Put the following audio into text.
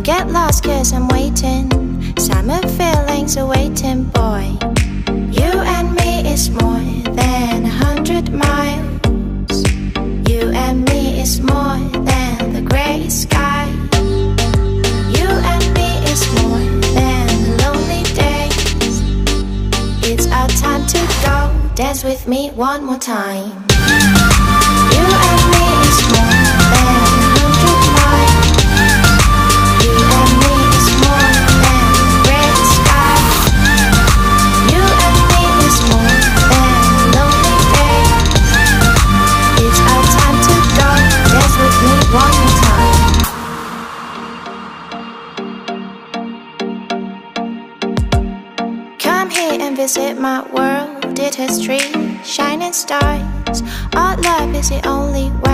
Don't get lost cause I'm waiting. Summer feelings are waiting, boy. You and me is more than a hundred miles. You and me is more than the gray sky. You and me is more than lonely days. It's our time to go. Dance with me one more time. Come here and visit my world. It has trees, shining stars. Our love is the only way.